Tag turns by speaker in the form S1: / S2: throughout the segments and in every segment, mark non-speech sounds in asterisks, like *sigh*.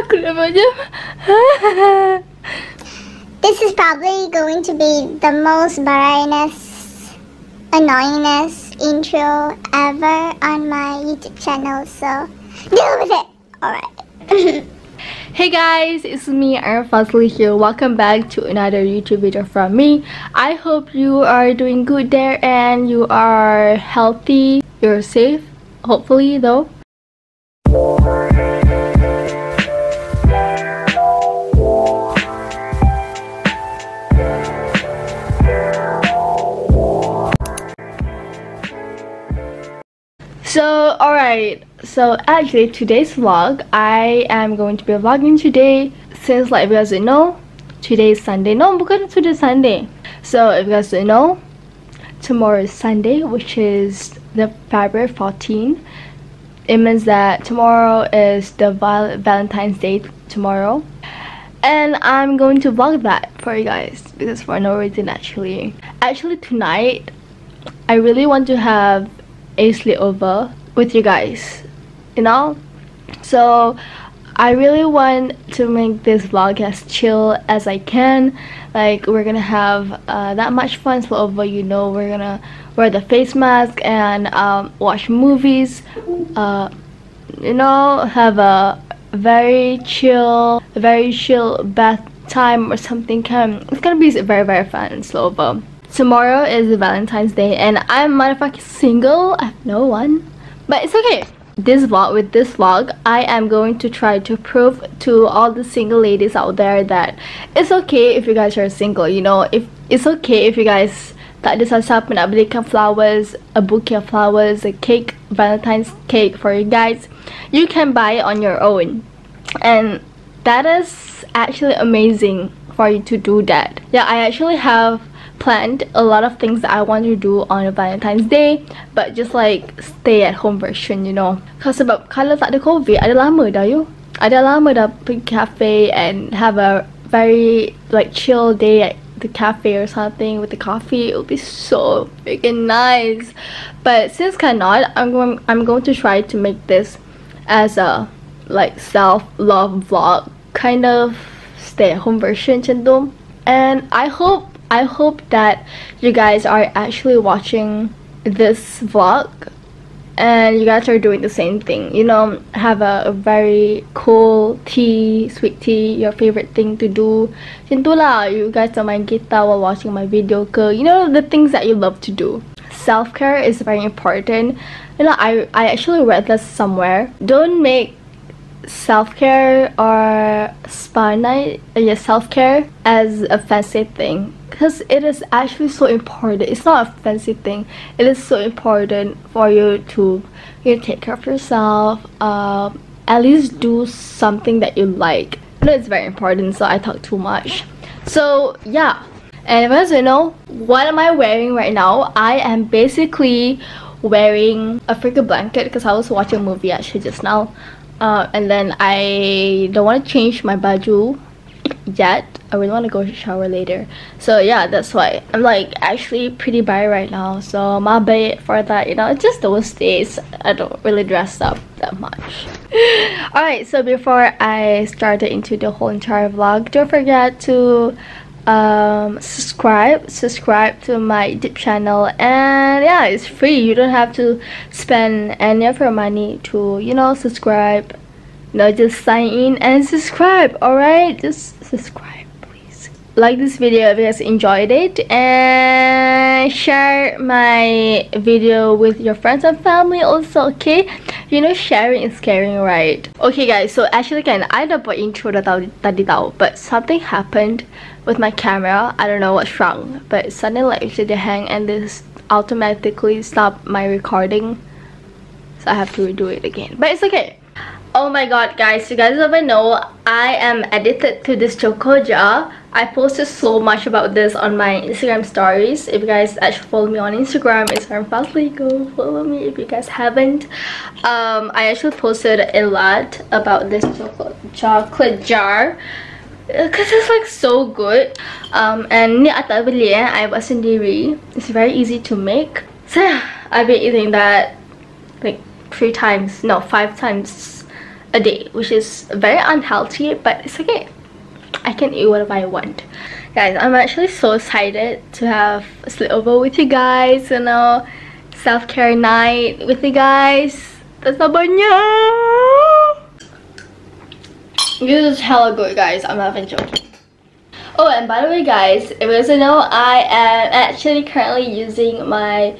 S1: Aku nak macam *laughs*
S2: This is probably going to be the most boringest, annoyingest intro ever on my YouTube channel, so deal with it. Alright. *laughs*
S1: Hey guys, it's me Aireen Fadzli here. Welcome back to another YouTube video from me. I hope you are doing good there and you are healthy. You're safe, hopefully though. So, alright, so actually today's vlog, I am going to be vlogging today since like if you guys don't know, today is Sunday. No, bukan today Sunday. So, if you guys don't know, tomorrow is Sunday, which is the February 14. It means that tomorrow is the val Valentine's Day tomorrow. And I'm going to vlog that for you guys because for no reason actually. Actually tonight, I really want to have a sleepover with you guys you know? So I really want to make this vlog as chill as I can. Like we're gonna have uh, that much fun. Sleepover you know we're gonna wear the face mask and um, watch movies. Uh, you know have a very chill very chill bath time or something. Kind it's gonna be very very fun. Sleepover tomorrow is valentine's day and i'm motherfucking single. I have no one. But it's okay. This vlog with this vlog i am going to try to prove to all the single ladies out there that it's okay if you guys are single you know? If it's okay if you guys tak ada siapa nak belikan flowers a bouquet of flowers a cake valentine's cake for you guys. You can buy it on your own. And that is actually amazing for you to do that. Yeah i actually have planned a lot of things that I want to do on Valentine's Day but just like stay at home version you know. Because sebab kalau tak ada COVID ada lama dah you ada lama dah pergi cafe and have a very like chill day at the cafe or something with the coffee. It would be so freaking nice. But since cannot I'm going I'm going to try to make this as a like self-love vlog kind of stay at home version and I hope I hope that you guys are actually watching this vlog and you guys are doing the same thing. You know have a, a, very cool tea sweet tea your favorite thing to do. Cintulah, you guys are my guitar while watching my video you know the things that you love to do. Self-care is very important. You know i i actually read this somewhere. Don't make self-care or spa night uh, yeah self-care as a fancy thing because it is actually so important. It's not a fancy thing. It is so important for you to you know, take care of yourself um, at least do something that you like. You know it's very important so i talk too much. So yeah. And as you know what am i wearing right now? I am basically wearing a freaking blanket because i was watching a movie actually just now. Uh, and then I don't want to change my baju yet. I really want to go shower later. So yeah that's why. I'm like actually pretty bright right now so my bad for that you know it's just those days. I don't really dress up that much. *laughs* Alright so before I start into the whole entire vlog don't forget to um, subscribe subscribe to my youtube channel. And yeah it's free. You don't have to spend any of your money to you know subscribe know just sign in and subscribe all right just subscribe please. Like this video if you guys enjoyed it and share my video with your friends and family also okay? You know sharing is caring right? Okay guys so actually can I dah buat intro dah tahu tadi tahu but something happened with my camera. I don't know what's wrong but suddenly like it hang and this automatically stopped my recording. So I have to redo it again. But it's okay oh my god guys you guys never know i am addicted to this choco jar i posted so much about this on my instagram stories. If you guys actually follow me on instagram it's fastly go follow me if you guys haven't. Um i actually posted a lot about this chocolate jar because it's like so good. Um and ni atak beli eh it's very easy to make. So yeah i've been eating that like three times. No five times a day which is very unhealthy but it's okay. I can eat whatever I want. Guys I'm actually so excited to have a sleepover with you guys you know. Self-care night with you guys. That's not banyak this is hella good guys. I'm having joking. Oh and by the way guys if you guys know I am actually currently using my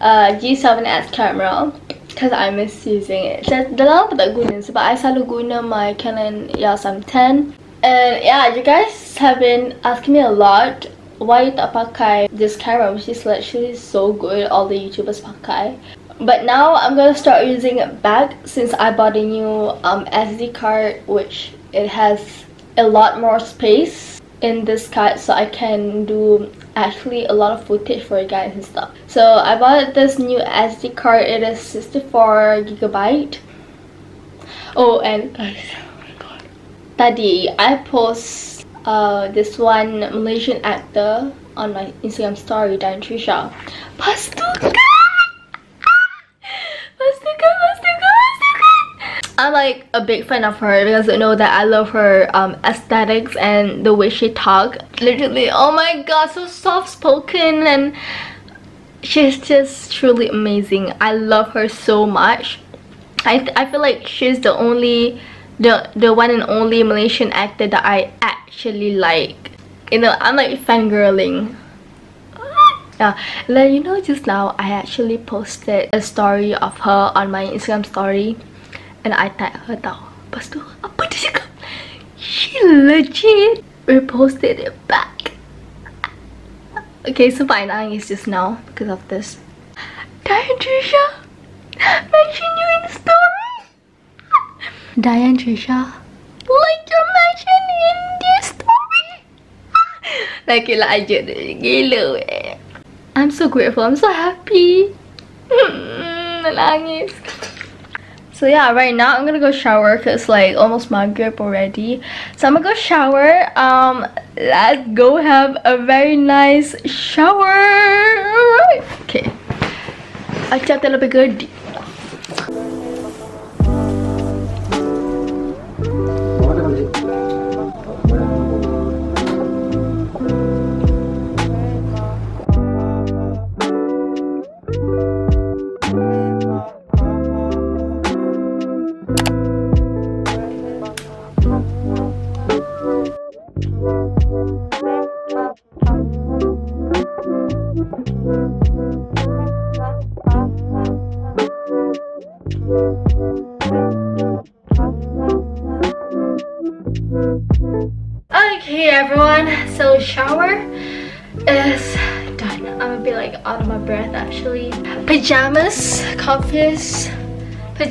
S1: uh, G7X camera because I miss using it. So dah lama tak guna sebab I selalu guna my Canon EOS M10 and yeah you guys have been asking me a lot why tak pakai this camera which is literally so good all the youtubers pakai but now I'm gonna start using it back since I bought a new um, SD card which it has a lot more space in this card so I can do actually a lot of footage for you guys and stuff. So I bought this new SD card. It is 64 gigabyte. Oh and oh my god tadi I post uh, this one Malaysian actor on my Instagram story Dian Trisha. Pastukan I'm like a big fan of her because I know that I love her um, aesthetics and the way she talk. Literally, oh my god, so soft spoken and she's just truly amazing. I love her so much. I, I feel like she's the only, the, the one and only Malaysian actor that I actually like. You know, I'm like fangirling. Yeah, then you know just now I actually posted a story of her on my Instagram story and I tag her tau lepas tu apa dia cakap? She legit reposted it back. Okay so I nangis just now because of this. Dian Trisha mention you in the story. Dian Trisha like your mention in this story. Like lah aja gila eh. I'm so grateful. I'm so happy. *laughs* Nangis so yeah right now i'm gonna go shower because like almost maghrib already. So i'm gonna go shower. Um let's go have a very nice shower. Okay. I checked a little bit good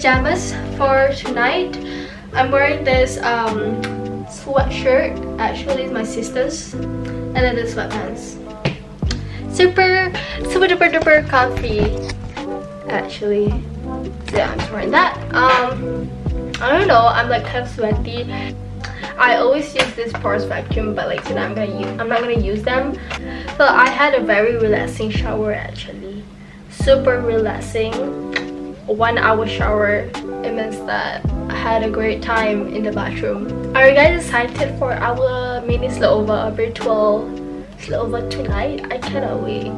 S1: pajamas for tonight. I'm wearing this um, sweatshirt, actually it's my sister's, and then the sweatpants. Super, super duper duper comfy actually. Yeah, I'm wearing that. Um, I don't know, I'm like kind of sweaty. I always use this Porous vacuum, but like today I'm gonna use I'm not gonna use them. So I had a very relaxing shower actually. Super relaxing. One hour shower. It means that I had a great time in the bathroom. Are you guys excited for our mini sleepover, virtual sleepover tonight? I cannot wait.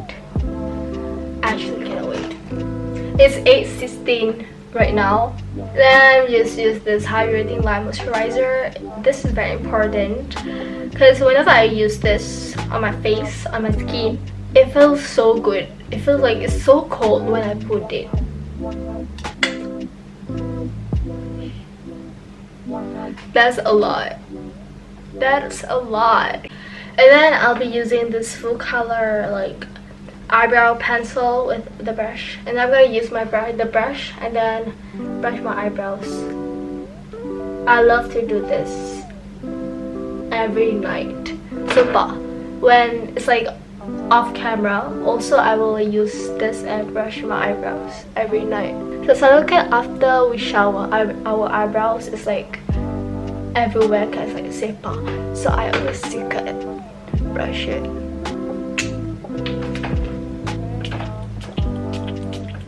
S1: Actually cannot wait. It's 8.16 right now then just use this hydrating lime moisturizer this is very important because whenever i use this on my face on my skin it feels so good it feels like it's so cold when i put it that's a lot. That's a lot. And then i'll be using this full color like eyebrow pencil with the brush. And I'm gonna use my brush the brush and then brush my eyebrows. I love to do this every night. So super. When it's like off camera also I will use this and brush my eyebrows every night. So selalu kan after we shower our, our eyebrows is like everywhere because like sepa so I always secret brush it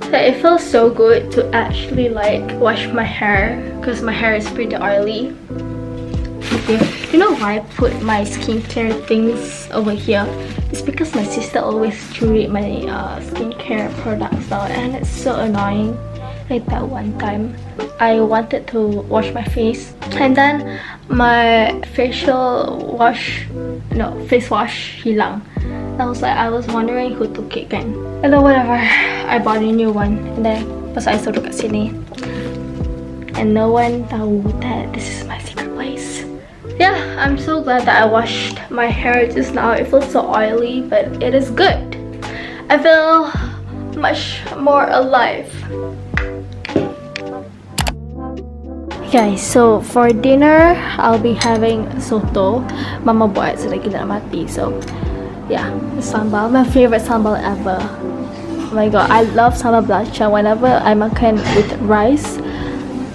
S1: Like, it feels so good to actually like wash my hair because my hair is pretty oily. Okay. You know why I put my skincare things over here? It's because my sister always threw my uh, skincare products out and it's so annoying. Like that one time, I wanted to wash my face and then my facial wash, no, face wash hilang. I was like, I was wondering who took it kan. And then whatever, I bought a new one. And then pas I suruh kat sini. And no one tahu that this is my secret place. Yeah, I'm so glad that I washed my hair just now. It feels so oily, but it is good. I feel much more alive. Guys, so for dinner, I'll be having soto. Mama buat selagi nak mati. So, yeah, sambal. My favorite sambal ever. Oh my god, I love sambal belacan. Whenever I makan with rice,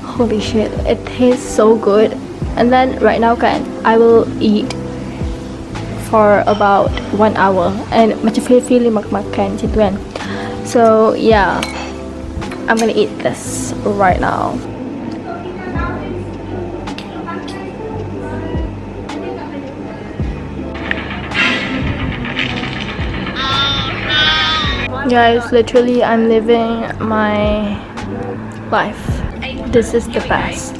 S1: holy shit, it tastes so good. And then right now kan, I will eat for about one hour. And macam feel-feeling makan macam kan. So, yeah. I'm gonna eat this right now. Guys, literally I'm living my life. This is the best.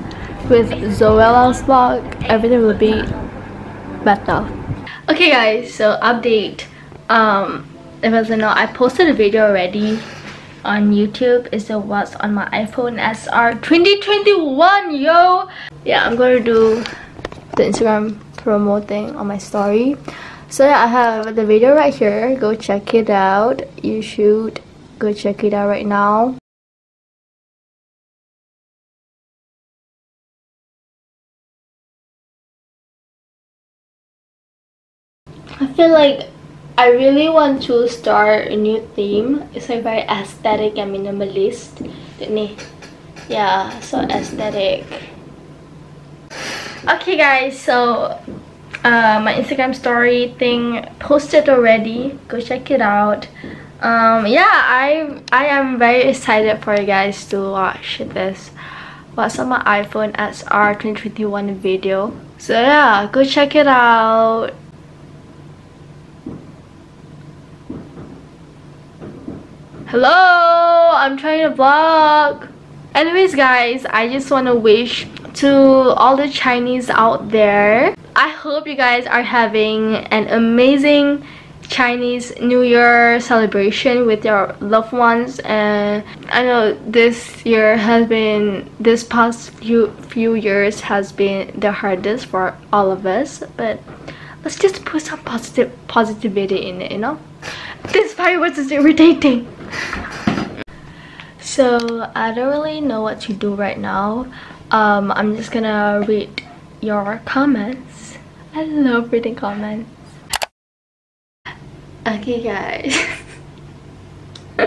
S1: With Zoella's vlog, everything will be better. Okay guys, so update. Um, if you doesn't know, I posted a video already on YouTube. It's the what's on my iPhone XR 2021, yo! Yeah, I'm gonna do the Instagram promoting on my story so yeah i have the video right here go check it out you should go check it out right now I feel like I really want to start a new theme. It's like very aesthetic and minimalist. Yeah, so aesthetic. Okay guys, so uh, my Instagram story thing posted already. Go check it out. Um, yeah, I I am very excited for you guys to watch this. What's on my iPhone XR 2021 video. So yeah, go check it out. Hello, I'm trying to vlog. Anyways guys, I just want to wish to all the Chinese out there. I hope you guys are having an amazing Chinese New Year celebration with your loved ones. And I know this year has been this past few few years has been the hardest for all of us but let's just put some positive positivity in it you know? This fireworks is irritating. *laughs* So I don't really know what to do right now um, I'm just gonna read your comments I love reading comments. Okay guys. *laughs*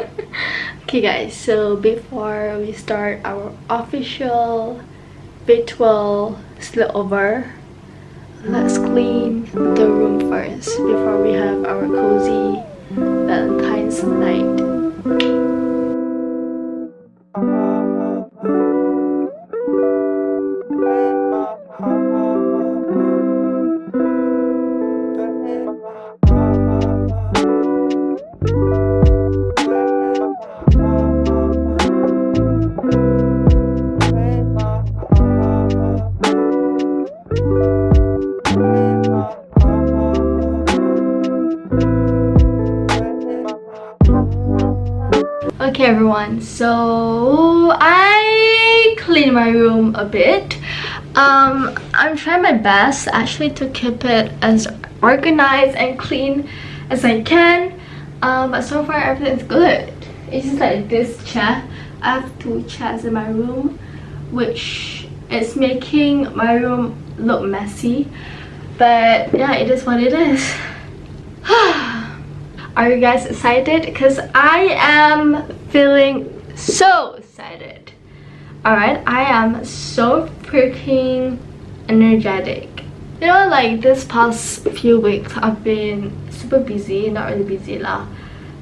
S1: okay guys, so before we start our official virtual sleepover, let's clean the room first before we have our cozy Valentine's night. So i cleaned my room a bit. Um i'm trying my best actually to keep it as organized and clean as i can. Um but so far everything's good. It's just like this chair. I have two chairs in my room which is making my room look messy. But yeah it is what it is. *sighs* Are you guys excited? Because I am feeling so excited. Alright, I am so freaking energetic. You know, like this past few weeks, I've been super busy, not really busy lah.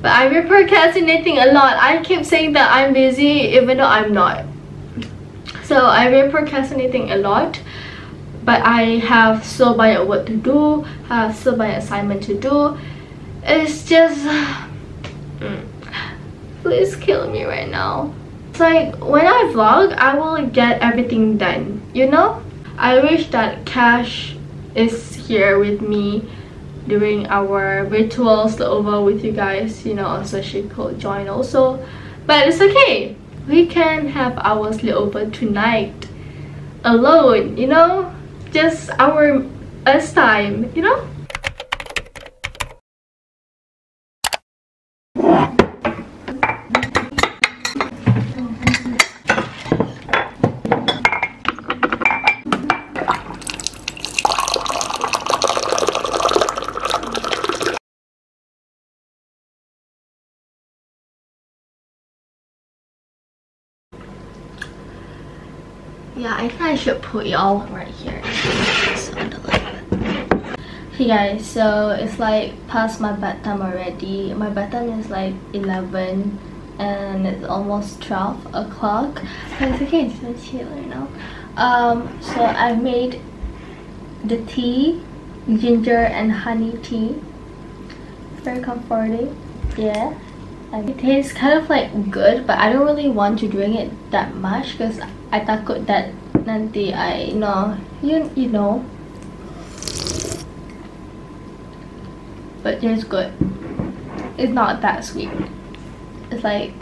S1: but I've been procrastinating a lot. I keep saying that I'm busy even though I'm not. So I've been procrastinating a lot. But I have so much work to do, have so much assignment to do. It's just... *sighs* Mm, please kill me right now. It's like when I vlog, I will get everything done, you know? I wish that Cash is here with me during our virtual sleepover with you guys you know so she could join also but it's okay we can have our sleepover tonight alone you know just our us time you know yeah i should put y'all right here. Hey guys so it's like past my bedtime already. My bedtime is like 11 and it's almost 12 o'clock. But it's okay it's so chill know? Um so i made the tea ginger and honey tea. Very comforting yeah. And it tastes kind of like good but i don't really want to drink it that much because I takut that nanti I know. You you know. But it's good. It's not that sweet. It's like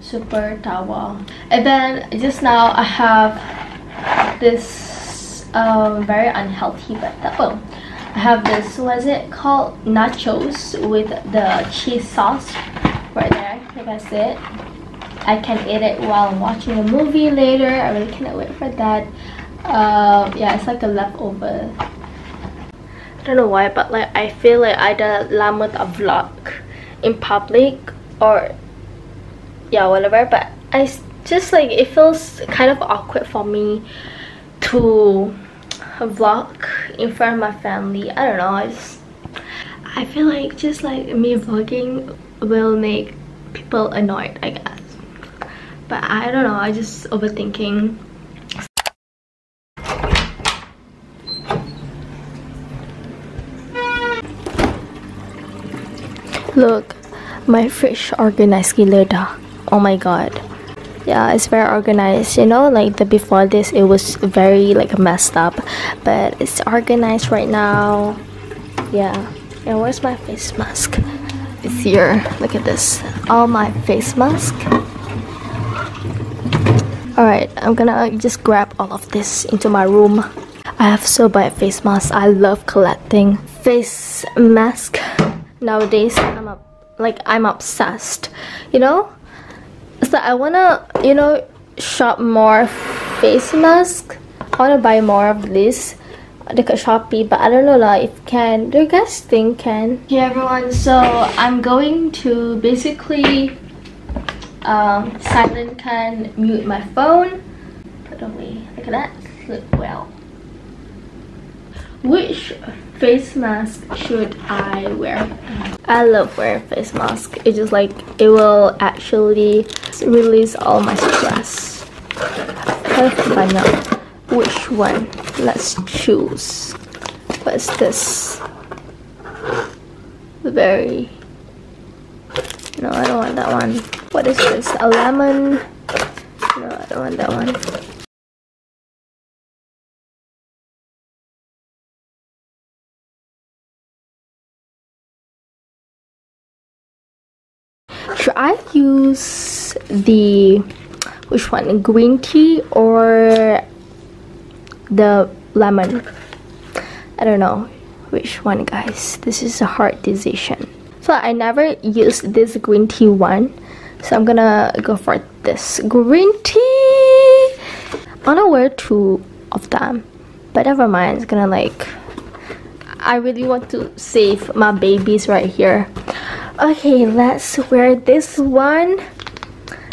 S1: super tawa. And then just now I have this um, very unhealthy vegetable I have this what is it called? Nachos with the cheese sauce. Right there. Like I said I can eat it while I'm watching a movie later. I really cannot wait for that. Uh, yeah, it's like a leftover. I don't know why, but like I feel like I did lama a vlog in public or yeah, whatever. But I just like it feels kind of awkward for me to vlog in front of my family. I don't know. I just I feel like just like me vlogging will make people annoyed. I guess but I don't know I just overthinking. Look my fridge organized gila oh my god. Yeah it's very organized. You know like the before this it was very like messed up. But it's organized right now. Yeah. And where's my face mask? It's here. Look at this. All my face mask Alright, I'm gonna just grab all of this into my room. I have so bad face masks. I love collecting face mask. Nowadays, I'm up, like I'm obsessed. You know, so I wanna, you know, shop more face mask. I wanna buy more of this dekat Shopee but I don't know like if can do you guys think can hey everyone so I'm going to basically um, silent can mute my phone. Put away. Look at that. Look well. Which face mask should I wear? I love wearing face mask. It's just like it will actually release all my stress. I out which one. Let's choose. What's this? The very no I don't want that one what is this? A lemon? No, I don't want that one. Should I use the which one? Green tea or the lemon? I don't know which one guys. This is a hard decision. So I never used this green tea one. So I'm gonna go for this green tea. I wanna wear two of them but never mind. It's gonna like I really want to save my babies right here. Okay let's wear this one.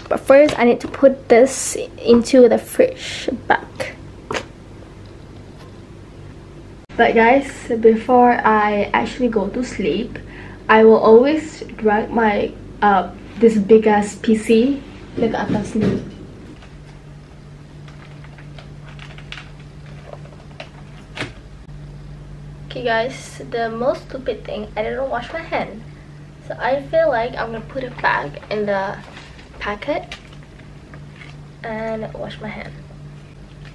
S1: But first I need to put this into the fridge back. But guys before I actually go to sleep I will always drag my uh, this big ass PC. At atas ni. Okay guys, the most stupid thing, I didn't wash my hand. So I feel like I'm gonna put it back in the packet and wash my hand.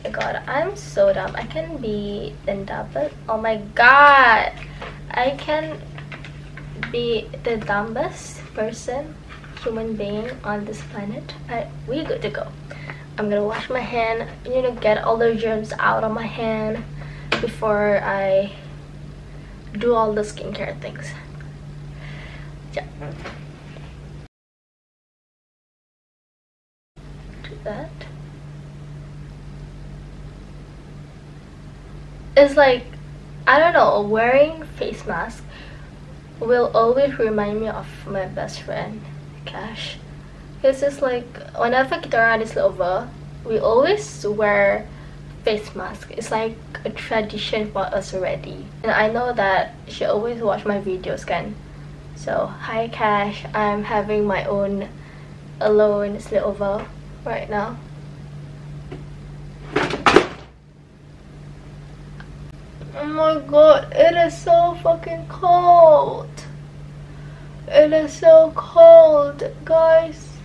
S1: Oh god, I'm so dumb. I can be in but oh my god. I can be the dumbest person, human being on this planet. But we're good to go. I'm gonna wash my hand, you know, get all the germs out of my hand before I do all the skincare things. Yeah. Do that. It's like, I don't know, wearing face mask will always remind me of my best friend, Cash. It's like, whenever kita is sleepover, we always wear face mask. It's like a tradition for us already. And I know that she always watch my videos again. So, hi Cash. I'm having my own alone sleepover right now. Oh my god, it is so fucking cold. It is so cold, guys.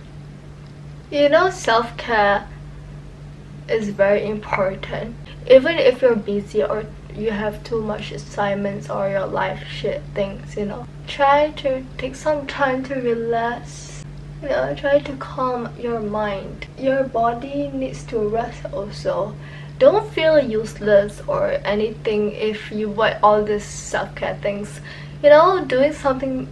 S1: You know, self-care is very important. Even if you're busy or you have too much assignments or your life shit things you know. Try to take some time to relax. You know try to calm your mind. Your body needs to rest also don't feel useless or anything if you buy all these self-care things you know doing something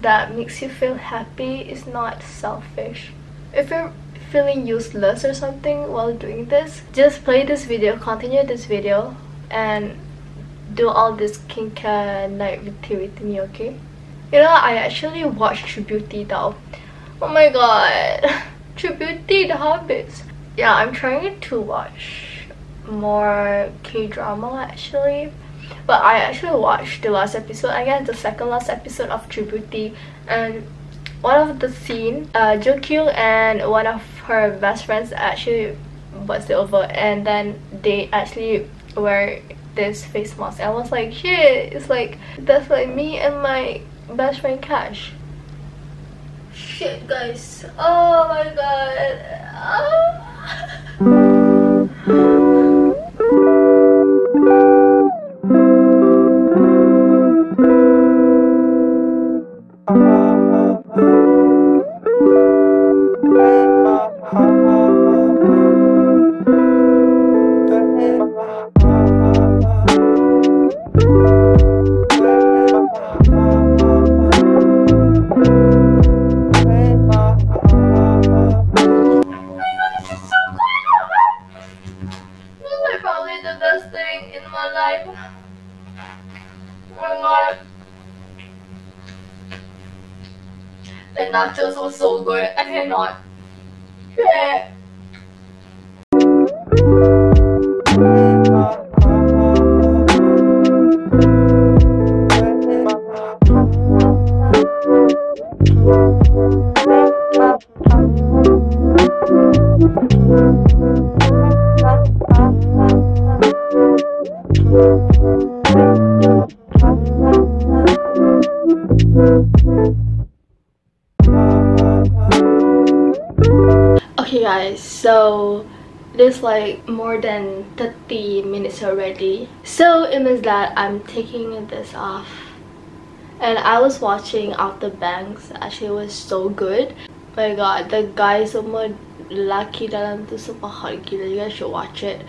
S1: that makes you feel happy is not selfish if you're feeling useless or something while doing this, just play this video, continue this video, and do all this skincare night routine with me, okay? You know, I actually watched True Beauty though. Oh my god, True Beauty, the habits. Yeah, I'm trying to watch more K-drama actually. But I actually watched the last episode, I guess the second last episode of True Beauty and one of the scene, uh, Jo and one of her best friends actually buzzed over and then they actually wear this face mask. I was like, shit, it's like, that's like me and my best friend Cash. Shit, guys. Oh my god. nachos *laughs* more than 30 minutes already. So it means that i'm taking this off. And i was watching Outer Banks. Actually it was so good. Oh my god the semua lelaki dalam tu super hot gila you guys should watch it.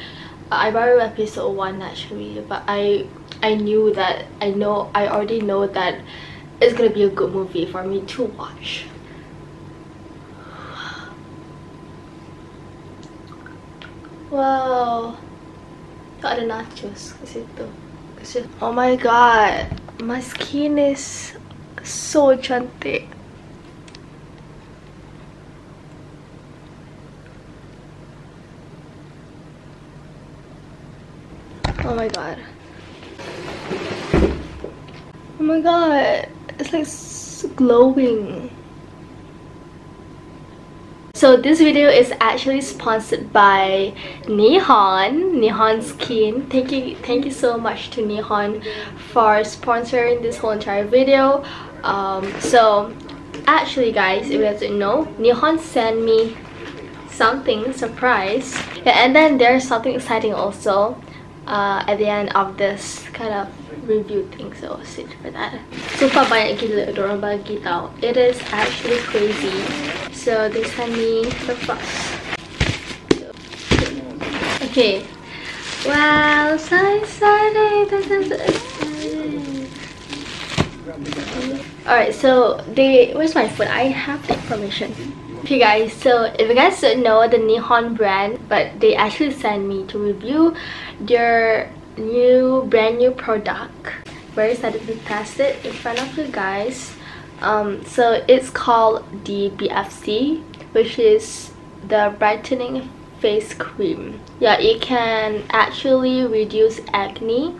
S1: I baru episode 1 actually but i i knew that i know i already know that it's gonna be a good movie for me to watch Wow. Got the nachos kat situ. Kasi, oh my god. My skin is so cantik. Oh my god. Oh my god. It's like glowing. So this video is actually sponsored by Nihon, Nihon Skin. Thank you, thank you so much to Nihon for sponsoring this whole entire video. Um, so actually guys, if you guys didn't know, Nihon sent me something surprise. Yeah, and then there's something exciting also uh, at the end of this kind of review thing so sit for that. Super banyak gila dorang bagi tau it is actually crazy. So they sent me the box okay. Wow so excited this is exciting alright so they where's my phone i have the information Okay guys, so if you guys know the Nihon brand, but they actually sent me to review their new brand new product. Very excited to test it in front of you guys. Um, so it's called the BFC, which is the brightening face cream. Yeah, it can actually reduce acne,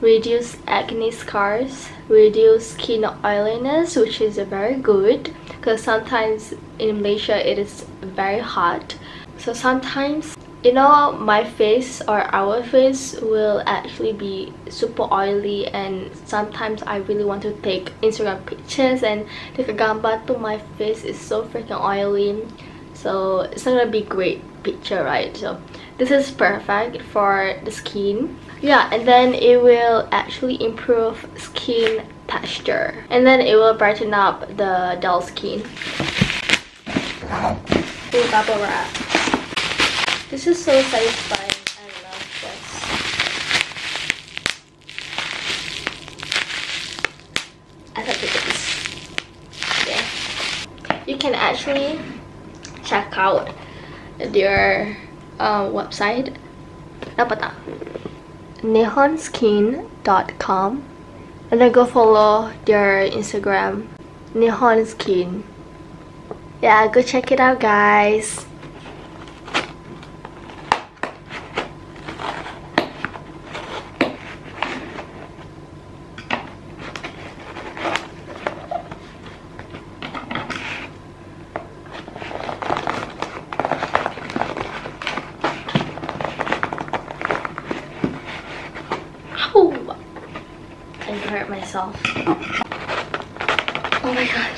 S1: reduce acne scars, reduce skin oiliness, which is very good because sometimes in Malaysia it is very hot so sometimes you know my face or our face will actually be super oily and sometimes I really want to take Instagram pictures and take a gambar to my face is so freaking oily. So it's not gonna be great picture right? So this is perfect for the skin. Yeah and then it will actually improve skin texture. And then it will brighten up the dull skin. Ooh, bubble wrap this is so satisfying. I love this. I like this. Okay you can actually check out their uh, website. Apa tak? nihonskin.com and then go follow their instagram. Nihon skin yeah go check it out guys hurt myself. Oh my god.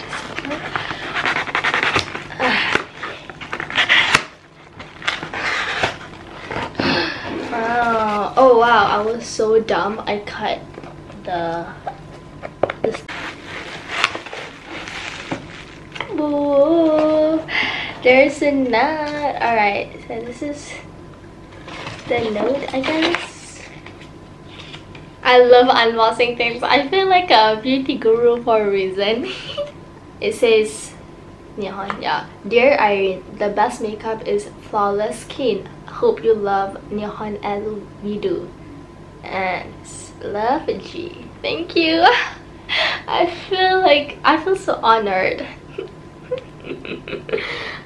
S1: wow. Oh wow, I was so dumb. I cut the this Ooh, there's a nut. Alright, so this is the note I guess. I love unboxing things. I feel like a beauty guru for a reason. *laughs* it says Nihon, yeah. Dear Aireen, the best makeup is flawless skin. Hope you love Nihon as we do. And love G. Thank you. *laughs* I feel like I feel so honored. *laughs*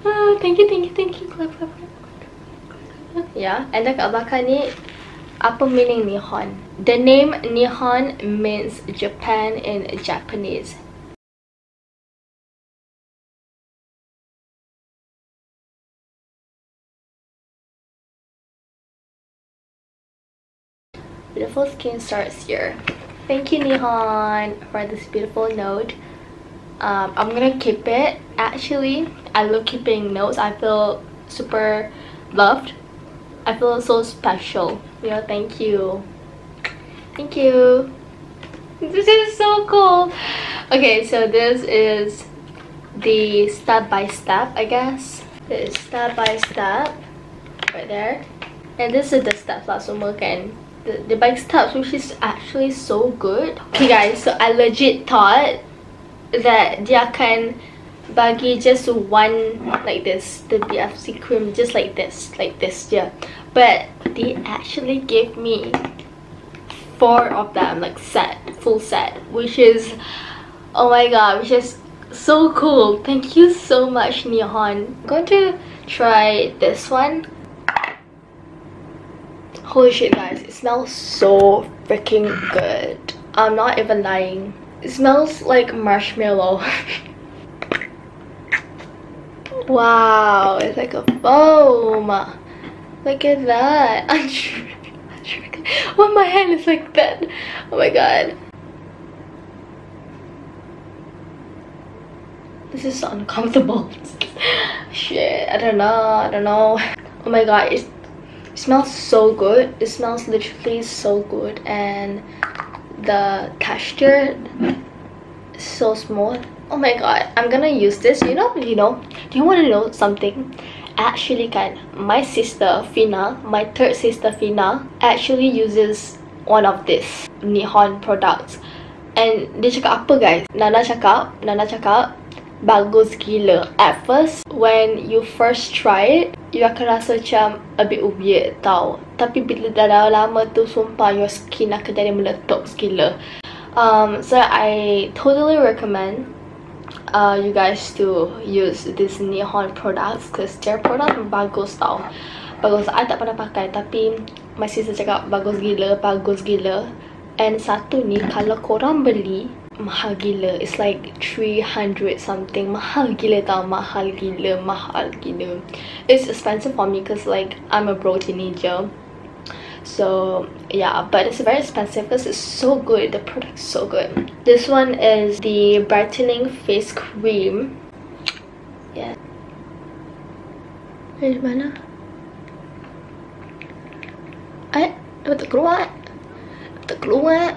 S1: oh, thank you, thank you, thank you. Yeah, and like abakani Apa meaning Nihon? The name Nihon means Japan in Japanese. Beautiful skin starts here. Thank you Nihon for this beautiful note. Um, I'm gonna keep it. Actually, I love keeping notes. I feel super loved I feel so special. Thank you. Thank you. This is so cool. Okay, so this is the step by step, I guess. This step by step right there. And this is the steps lah semua kan. The, the bike steps which is actually so good. Okay guys, so I legit thought that dia akan bagi just one like this the BFC cream just like this like this yeah but they actually gave me four of them like set full set which is oh my god which is so cool. Thank you so much Nihon. I'm going to try this one. Holy shit guys it smells so freaking good. I'm not even lying. It smells like marshmallow. *laughs* Wow, it's like a foam. Look at that. *laughs* Why oh, my hand is like that? Oh my god. This is so uncomfortable. *laughs* Shit, I don't know, I don't know. Oh my god, it, it smells so good. It smells literally so good and the texture is so smooth. Oh my god, I'm gonna use this, you know, you know. Do you want to know something? Actually kan, my sister Fina, my third sister Fina actually uses one of this Nihon products. And dia cakap apa guys? Nana cakap, Nana cakap bagus gila at first when you first try it you akan rasa macam a bit weird tau tapi bila dah lama tu sumpah your skin akan jadi meletup gila um, so I totally recommend uh, you guys to use this Nihon products because their product bagus tau. Bagus I tak pernah pakai tapi my sister cakap bagus gila bagus gila. And satu ni kalau korang beli mahal gila. It's like 300 something. Mahal gila tau mahal gila mahal gila. It's expensive for me because like i'm a broke teenager so yeah but it's very expensive because it's so good. The product's so good. This one is the brightening face cream. Yeah. Dari mana eh betul keluar betul keluar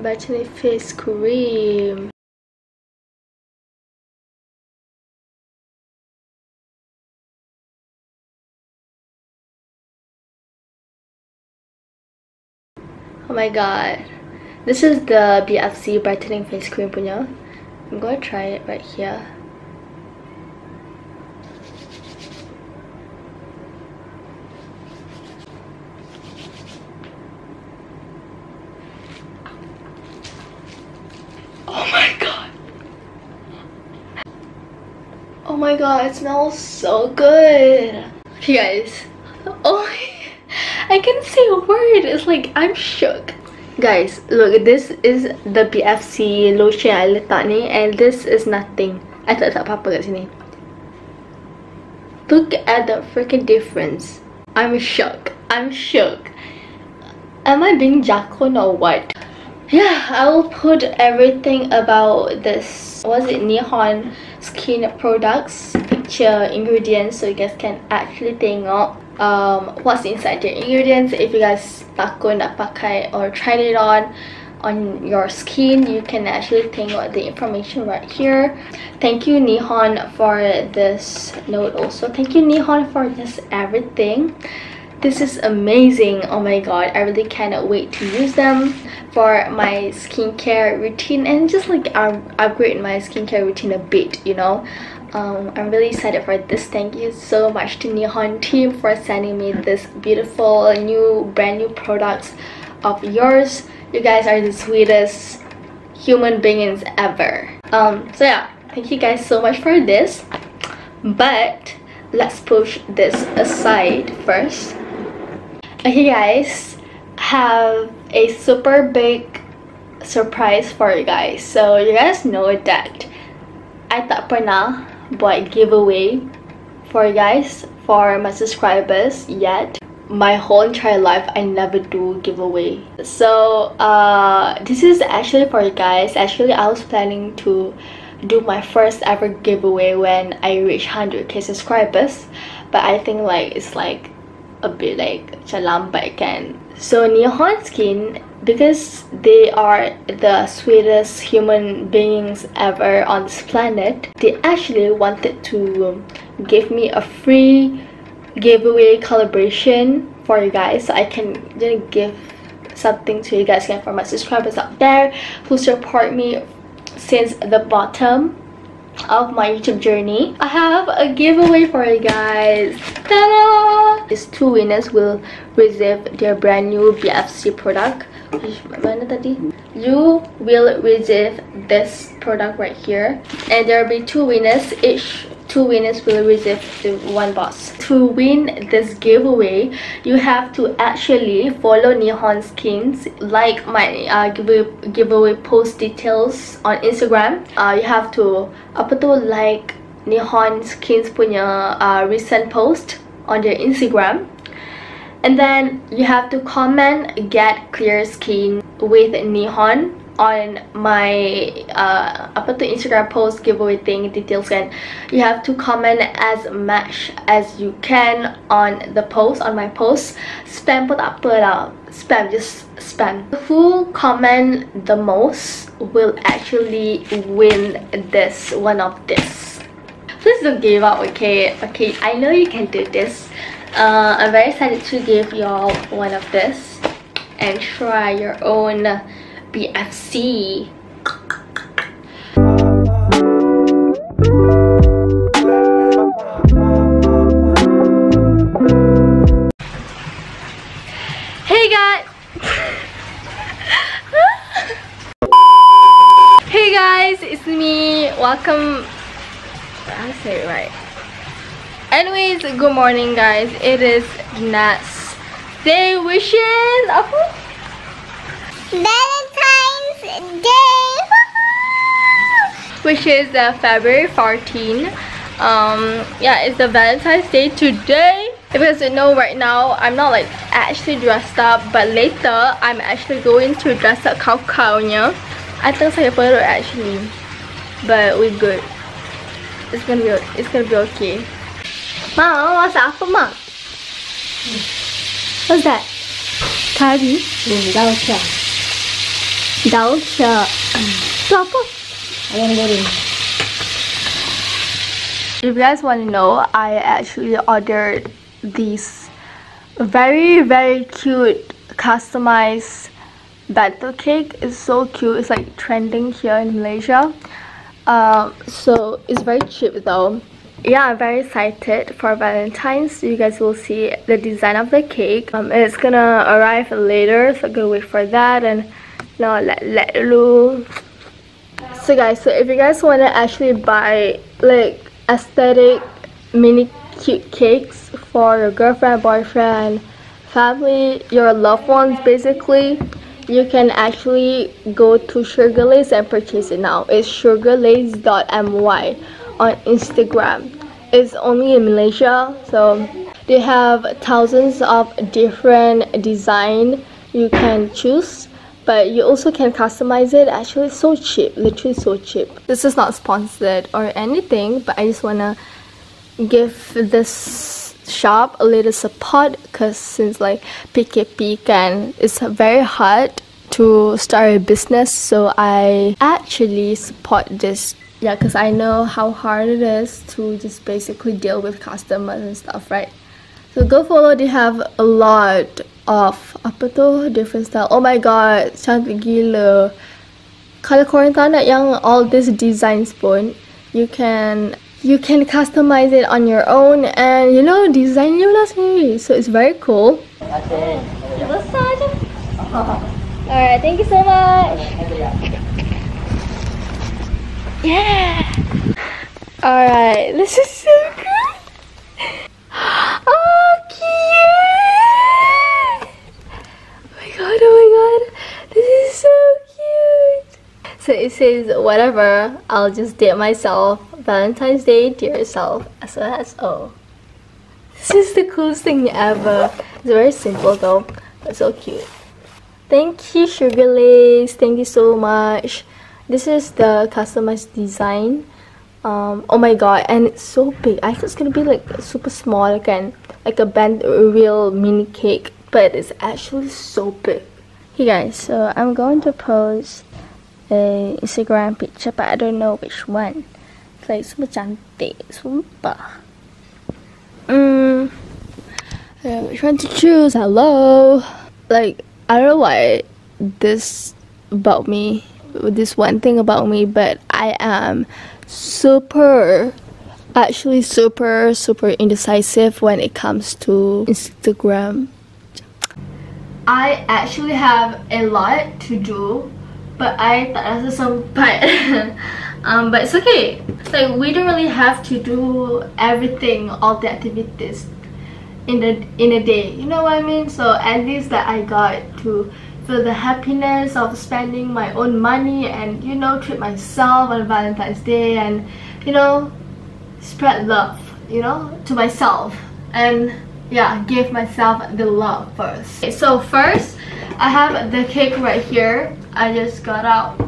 S1: brightening face cream Oh my god. This is the BFC brightening face cream punya. I'm gonna try it right here. Oh my god, Oh my god, it smells so good. Okay guys. Oh I can't say a word. It's like I'm shook. Guys, look, this is the BFC lotion I letak ni and this is nothing. I tak tak apa-apa kat sini. Look at the freaking difference. I'm shook. I'm shook. Am I being Jakun or what? Yeah, I will put everything about this. Was it Nihon? skin products picture ingredients so you guys can actually tengok um, what's inside the ingredients? If you guys takut nak pakai or tried it on on your skin you can actually tengok the information right here. Thank you nihon for this note also. Thank you nihon for this everything. This is amazing. Oh my god i really cannot wait to use them for my skincare routine and just like upgrade my skincare routine a bit you know um, i'm really excited for this. Thank you so much to nihon team for sending me this beautiful new brand new products of yours. You guys are the sweetest human beings ever. Um so yeah thank you guys so much for this. But let's push this aside first. Okay guys have a super big surprise for you guys. So you guys know that I thought tak pernah buat giveaway for you guys for my subscribers yet. My whole entire life I never do giveaway. So uh this is actually for you guys. Actually I was planning to do my first ever giveaway when I reach 100k subscribers but I think like it's like a bit like lambat kan. So Nihon Skin because they are the sweetest human beings ever on this planet they actually wanted to um, give me a free giveaway collaboration for you guys so I can you know, give something to you guys again for my subscribers out there who support me since the bottom of my YouTube journey. I have a giveaway for you guys. Ta-da! These two winners will receive their brand new BFC product. You will receive this product right here. And there will be two winners. Each two winners will receive the one box. To win this giveaway, you have to actually follow Nihon Skins, like my uh, giveaway, giveaway post details on Instagram. Uh, you have to apa tu like Nihon Skins punya uh, recent post on their Instagram. And then you have to comment get clear skin with Nihon on my uh, apa tu Instagram post giveaway thing details kan you have to comment as much as you can on the post on my post. Spam pun tak apa lah. Spam just spam. Who comment the most will actually win this one of this. Please don't give up okay? Okay I know you can do this uh, I'm very excited to give y'all one of this and try your own BFC. Hey guys! *laughs* hey guys, it's me. Welcome. I say it right. Anyways, good morning guys. It is Nat's Day Wishes.
S2: Valentine's Day!
S1: which is uh, February 14. Um, yeah, it's the Valentine's Day today. Because you know right now, I'm not like actually dressed up, but later I'm actually going to dress up kau-kaunya. I think saya perlu actually, but we're good. It's gonna be it's gonna be okay. Ma, masak apa ma? What's that? Curry?
S3: Hmm, dausha.
S1: I want to
S3: Ayam goreng.
S1: If you guys want to know, I actually ordered these very very cute customized bento cake. It's so cute. It's like trending here in Malaysia. Um, so it's very cheap though. Yeah, I'm very excited for Valentine's. You guys will see the design of the cake. Um, it's gonna arrive later, so I'm gonna wait for that and now let let so guys so if you guys want to actually buy like aesthetic mini cute cakes for your girlfriend boyfriend family your loved ones basically you can actually go to sugarlace and purchase it now it's sugarlace.my on instagram. It's only in malaysia so they have thousands of different design you can choose but you also can customize it. Actually so cheap literally so cheap. This is not sponsored or anything but i just wanna give this shop a little support because since like pkp can it's very hard to start a business so i actually support this. Yeah because i know how hard it is to just basically deal with customers and stuff right? So go follow they have a lot of apa tu different style. Oh my god cantik gila. Kalau korang tak nak yang all these designs pun you can you can customize it on your own and you know design you lah sendiri. So it's very cool. Besar je *laughs* alright thank you so much. Yeah. Alright this is so good oh cute. Oh my god oh my god. This is so cute. So it says whatever i'll just date myself. Valentine's day dear as oh this is the coolest thing ever. It's very simple though but so cute thank you sugar lace. Thank you so much. This is the customized design. Um oh my god and it's so big. I thought it's gonna be like super small again like a band real mini cake but it's actually so big. Hey guys so i'm going to post a instagram picture but i don't know which one. It's like super cantik super. Mm uh, which one to choose. Hello? Like i don't know why this about me this one thing about me but i am super actually super super indecisive when it comes to instagram. I actually have a lot to do but i tak rasa sempat um but it's okay. Like we don't really have to do everything all the activities in the in a day. You know what i mean? So at least that i got to feel the happiness of spending my own money and you know treat myself on Valentine's Day and you know spread love you know to myself. And yeah give myself the love first. Okay, so first i have the cake right here. I just got out.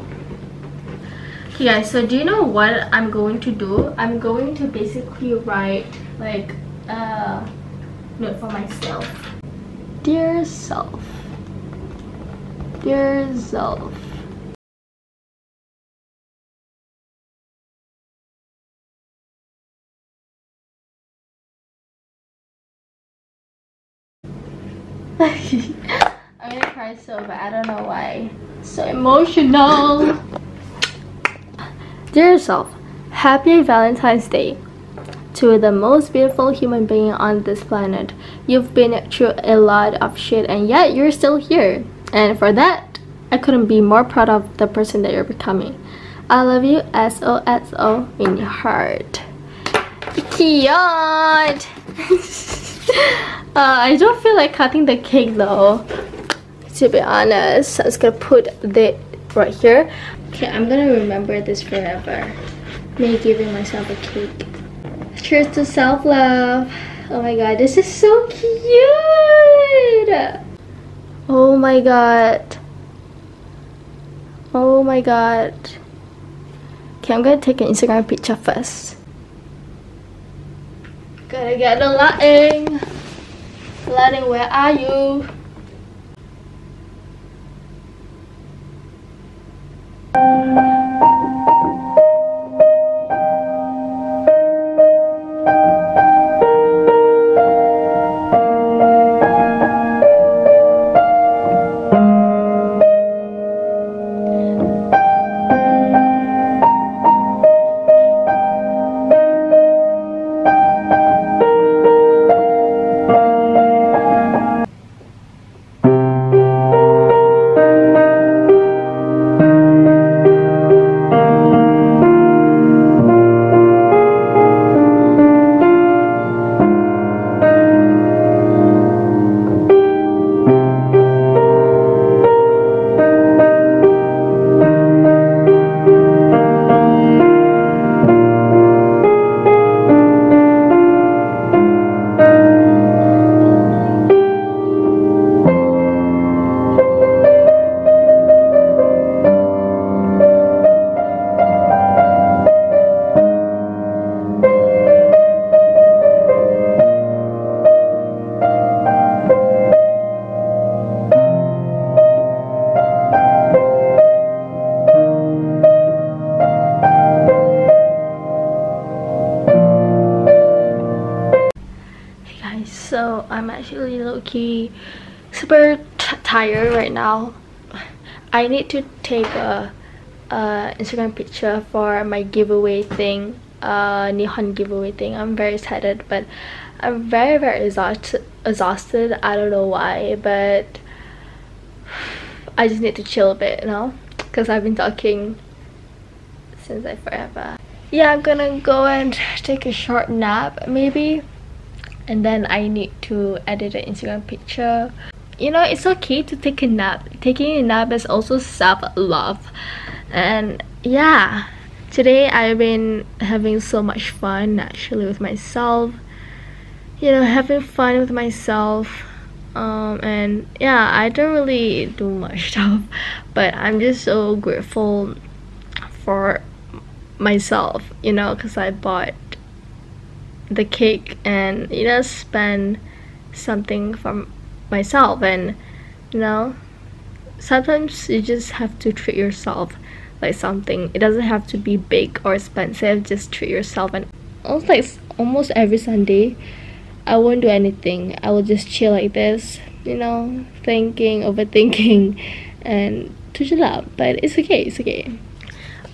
S1: Okay guys so do you know what i'm going to do? I'm going to basically write like a note for myself dear self dear self *laughs* I'm gonna cry so bad. I don't know why. So emotional. Dear yourself, happy Valentine's Day. To the most beautiful human being on this planet. You've been through a lot of shit and yet you're still here. And for that, I couldn't be more proud of the person that you're becoming. I love you S-O-S-O in your heart. Cute! *laughs* uh, I don't feel like cutting the cake though to be honest I'm just gonna put it right here okay I'm gonna remember this forever me giving myself a cake cheers to self-love. Oh my god this is so cute. Oh my god. Oh my god. Okay I'm gonna take an Instagram picture first. Gotta get the lighting. Lighting, where are you? so super tired right now. I need to take a, a instagram picture for my giveaway thing uh nihon giveaway thing. I'm very excited but i'm very very exhausted exhausted. I don't know why but i just need to chill a bit you know because i've been talking since i forever. Yeah i'm gonna go and take a short nap. Maybe and then I need to edit an Instagram picture. You know, it's okay to take a nap. Taking a nap is also self-love. And yeah, today I've been having so much fun actually with myself. You know, having fun with myself. Um, and yeah, I don't really do much *laughs* stuff, but I'm just so grateful for myself, you know, because I bought the cake and you know spend something for myself and you know sometimes you just have to treat yourself like something. It doesn't have to be big or expensive just treat yourself. And almost like almost every sunday i won't do anything. I will just chill like this you know thinking overthinking and to chill out. But it's okay it's okay.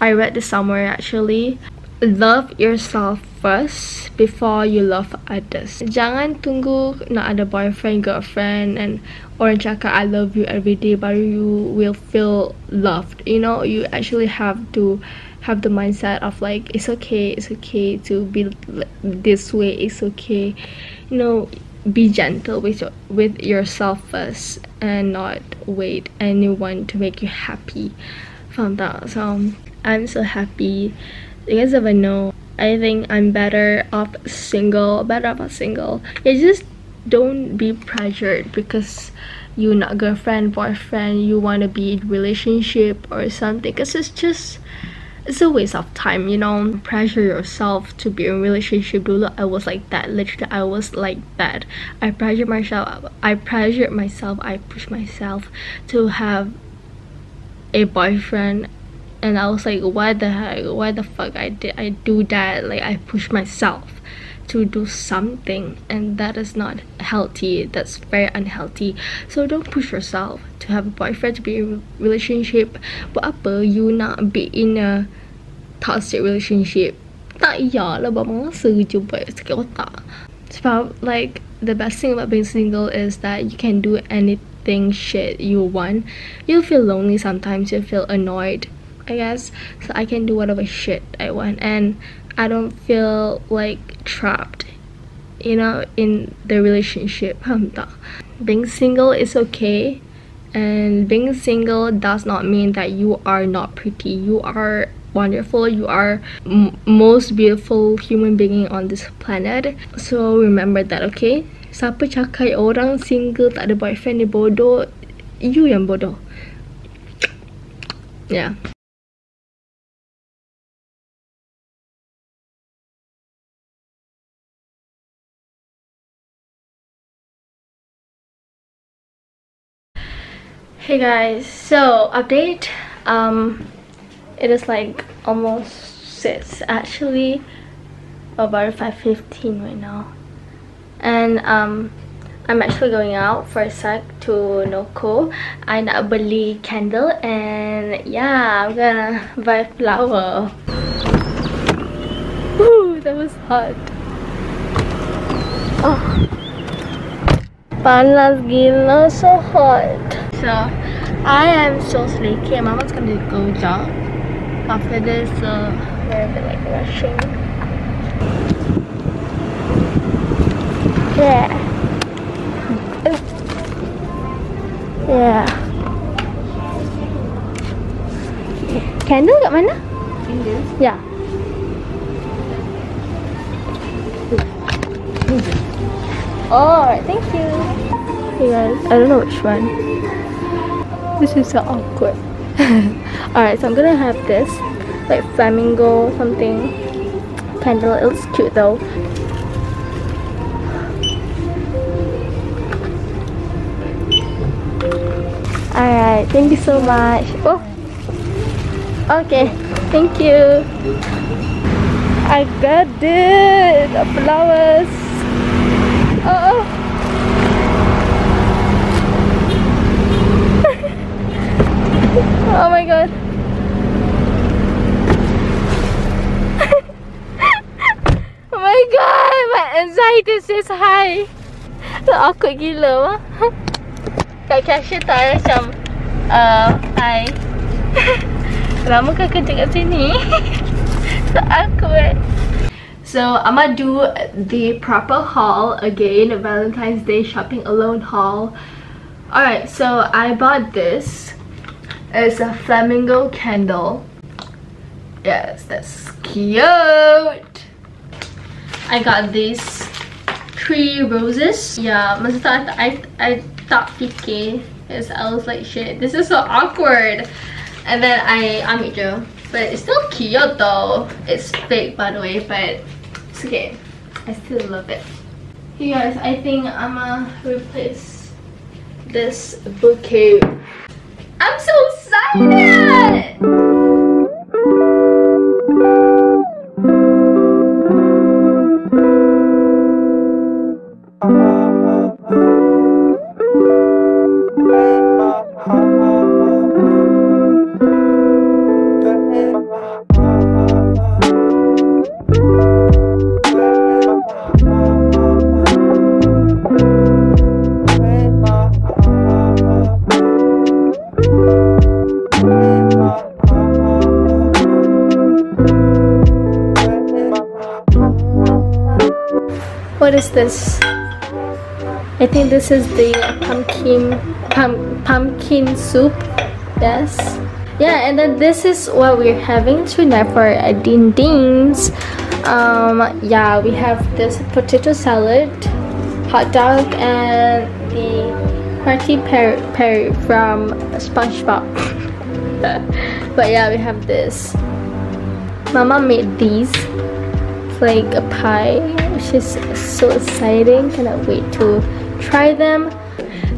S1: I read this somewhere actually love yourself first before you love others. Jangan tunggu nak ada boyfriend, girlfriend and orang cakap I love you every day baru you will feel loved. You know, you actually have to have the mindset of like it's okay, it's okay to be this way, it's okay. You know, be gentle with your, with yourself first and not wait anyone to make you happy. Found out. So I'm so happy you guys ever know I think I'm better off single, better off a single. Yeah, just don't be pressured because you're not girlfriend, boyfriend, you want to be in relationship or something. Cause it's just it's a waste of time, you know. Pressure yourself to be in relationship. Dulu, I was like that. Literally, I was like that. I pressure myself. I pressure myself. I push myself to have a boyfriend and I was like why the heck why the fuck I did I do that? Like I push myself to do something and that is not healthy. That's very unhealthy. So don't push yourself to have a boyfriend to be in a relationship. But apa you not be in a toxic relationship? Tak iyalah buat masa je buat sakit otak. Sebab like the best thing about being single is that you can do anything shit you want. You'll feel lonely sometimes you'll feel annoyed I guess. So I can do whatever shit I want. And I don't feel like trapped, you know, in the relationship. *laughs* Being single is okay. And being single does not mean that you are not pretty. You are wonderful. You are most beautiful human being on this planet. So remember that okay? Siapa cakap orang single tak ada boyfriend ni bodoh. You yang bodoh. *tsk* Yeah hey guys so update um it is like almost six actually about 5.15 right now and um I'm actually going out for a sec to Noko. I nak beli candle and yeah, I'm gonna buy flower. Ooh, that was hot. Oh. Panas gila, so hot. So I am so sleepy. Mama's gonna go jog after this. So we're a bit like rushing. Yeah. Yeah. Candle kat mana?
S3: Candle?
S1: Yeah. Oh, thank you. Hey guys, I don't know which one. This is so awkward. *laughs* Alright, so I'm gonna have this like flamingo something candle. It looks cute though. Alright, thank you so much. Oh, okay, thank you. I got it, flowers. Oh. oh. *laughs* Oh my god. *laughs* oh my god, my anxiety is high. So awkward gila mah. *laughs* Kat cashier tak macam uh, hi. Lama kerja kat sini? so awkward. So I'm gonna do the proper haul again, Valentine's Day shopping alone haul. Alright, so I bought this it's a flamingo candle. Yes, that's cute. I got these three roses. Yeah, I, I thought fikir. Because I was like, shit, this is so awkward. And then I ambil je. But it's still cute though. It's fake by the way, but it's okay. I still love it. Hey guys, I think I'm gonna replace this bouquet I'm so excited! This? I think this is the pumpkin pum, pumpkin soup. Yes. Yeah, and then this is what we're having tonight for a din dings. Um, yeah, we have this potato salad, hot dog, and the Party Perry from SpongeBob. *laughs* but yeah, we have this. Mama made these. Like a pie, which is so exciting. Cannot wait to try them.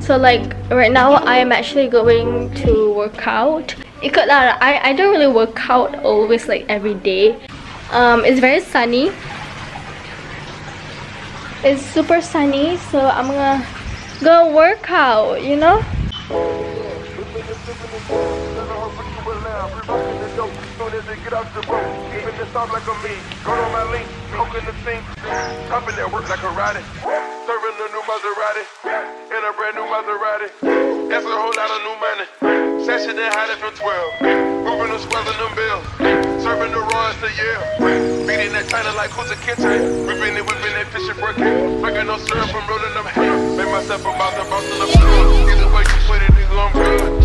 S1: So like right now, I am actually going to work out. I, I don't really work out always like every day. Um, it's very sunny. It's super sunny, so I'm gonna go work out, you know? Serving a new Maserati in a brand new Maserati. That's a whole lot of new money. Session and hiding from 12. Moving swelling them bills. Serving the to. Beating that like who's a kitchen. It, whipping that fish and working. Making no syrup from rolling them myself a mouth in the floor. Either way you put it, nigga, I'm good.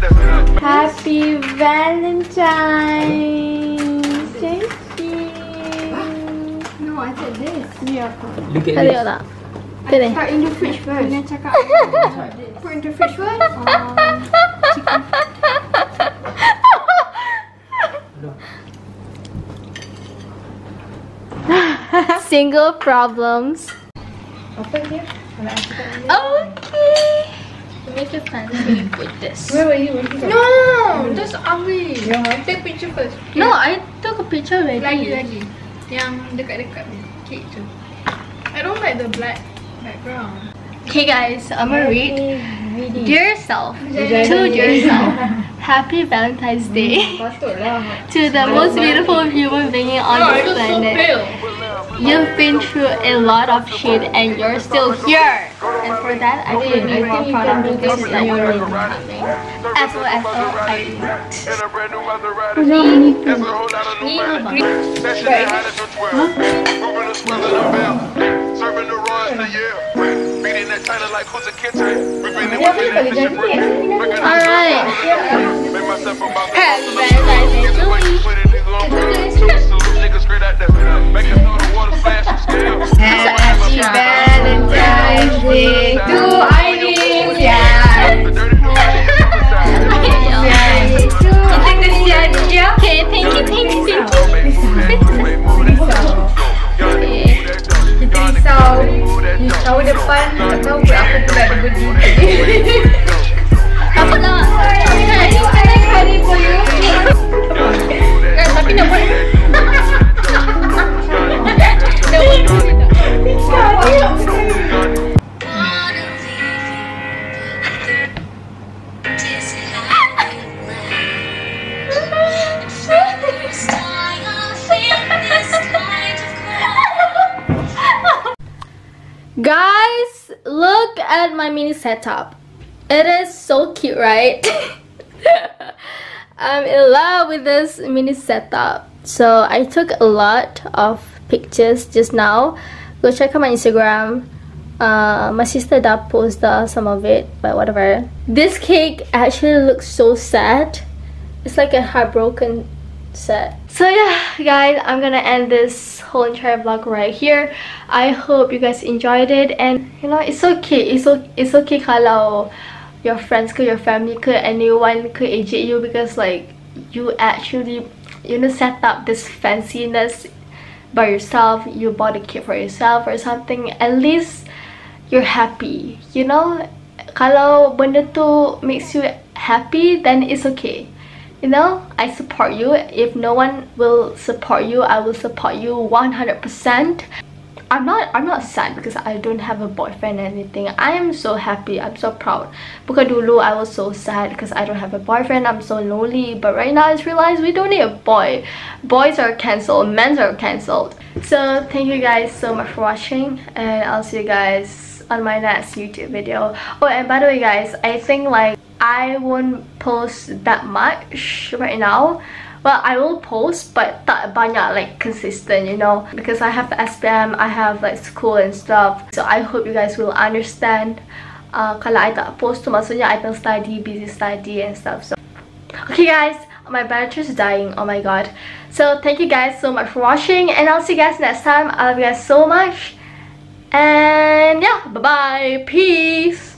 S1: The. Happy Valentine's.
S3: No, I said this.
S1: Yeah.
S4: Look at
S1: Tengok
S4: this.
S1: tak? Sini.
S3: Put in the fridge first. Kena cakap. Put in the fridge first.
S1: Single problems.
S3: Apa dia? Kalau aku tak boleh.
S1: Okay. Make it fancy, with this.
S3: Where were you? Where were?
S1: No, that's ugly.
S3: Yeah, take picture first.
S1: No, I took a picture already.
S3: Lagi lagi. Yang dekat-dekat ni. Cake tu. I don't like the black background.
S1: Okay guys, I'm gonna read. Dear self, to dear self, *laughs* Happy Valentine's Day *laughs* to the most beautiful human being on this planet. You've been through a lot of shit and you're still here. And for that, I couldn't be more proud of you. This is like really happening. As well as I worked.
S4: In a brand new Maserati. That's a whole lot of new money. Session and hiding from 12. Moving them swelling them bills. Serving the Royals to Yale. Beating that China like who's a kitchen. Whipping it, whipping that fish and working. Making no
S1: Alright.
S4: Make myself a and
S1: Happy
S4: bounce in the
S1: Valentine's
S4: Either way you put it, nigga, I'm good. Triple salute, nigga, straight out the hood. Make it through the water, splash some scales.
S3: Happy Valentine's Day to Aireen. Yeah.
S4: The dirty new money is on the side.
S3: Kita kesian dia.
S1: Okay, thank you, thank you, thank you.
S3: Kita risau. Tahun depan tak tahu buat apa pula dia berdiri.
S1: Apa nak? Can I, can I credit for you? Eh, tapi nak buat Guys, look at my mini setup. It is so cute, right? *laughs* I'm in love with this mini setup. So I took a lot of pictures just now. Go check out my Instagram. Uh, my sister that posted uh, some of it, but whatever. This cake actually looks so sad. It's like a heartbroken set. So yeah, guys, I'm gonna end this whole entire vlog right here. I hope you guys enjoyed it, and you know, it's okay. It's okay. It's okay kalau your friends ke your family ke anyone ke ejek you because like you actually you know set up this fanciness by yourself you bought a kit for yourself or something at least you're happy you know? Kalau benda tu makes you happy then it's okay. You know i support you. If no one will support you i will support you 100% I'm not I'm not sad because I don't have a boyfriend or anything. I am so happy. I'm so proud. Dulu I was so sad because I don't have a boyfriend. I'm so lonely. But right now I just realized we don't need a boy. Boys are cancelled. Men are cancelled. So thank you guys so much for watching and I'll see you guys on my next YouTube video. Oh and by the way guys, I think like I won't post that much right now well i will post but tak banyak like consistent you know because i have SPM I have like school and stuff. So i hope you guys will understand. Uh, kalau I tak post tu maksudnya I tengah study busy study and stuff so. Okay guys my battery is dying. Oh my god. So thank you guys so much for watching and i'll see you guys next time. I love you guys so much. And yeah bye bye peace